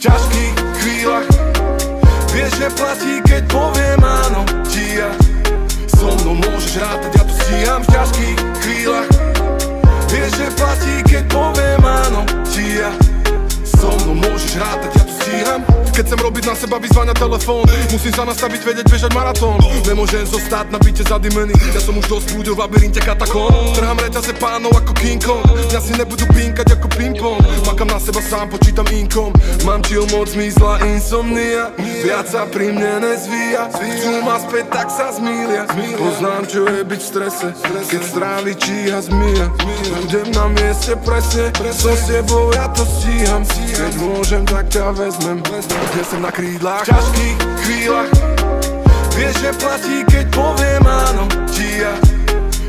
v ťažkých keď chcem robiť na seba vyzvania telefón Musím sa nastaviť, vedieť, bežať maratón. Nemôžem zostať na byte zadimený Ja som už dosť ľudí v labyrinte katakón. Trhám reťaze pánov ako King Kong. Ja si nebudú pinkať ako ping-pong. Makám na seba sám, počítam inkom. Mám chill moc, zlá insomnia. Viac sa pri mne nezvíja. Chcú ma späť, tak sa zmília Poznám, čo je byť v strese. Keď strávi číha zmia Budem na mieste presne. So s tebou ja to stíham. Keď môžem, tak ťa vezmem kde som na krídlach? V ťažkých chvíľach. Vieš, že platí, keď poviem áno ti ja.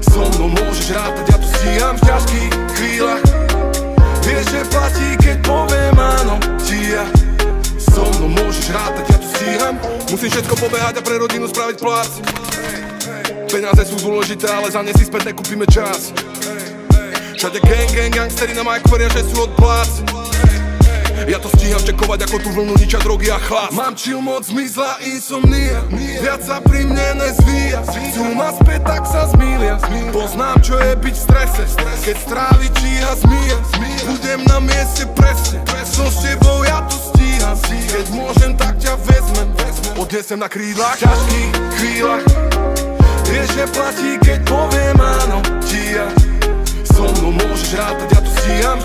So mnou môžeš rátať, ja to stíham v ťažkých chvíľach. Vieš, že platí, keď poviem áno ti ja. So mnou môžeš rátať, ja to stíham. Musím všetko pobehať a pre rodinu spraviť plac Peniaze sú dôležité, ale za ne si späť nekúpime čas. Všade gang, gang, gangstery na majku veria, že sú od plác ja to stíham čekovať ako tú vlnu niča drogy a chlas Mám chill moc, zmizla insomnia. Viac sa pri mne nezvíja. Chcú ma späť, tak sa zmília Poznám, čo je byť v strese. Keď strávi číha zmija Budem na mieste presne. So s tebou ja to stíham. Keď môžem, tak ťa vezmem. Odnesem na krídlach. V ťažkých chvíľach Vieš, že platí, keď poviem áno. Ti ja So mnou môžeš rátať, ja to stíham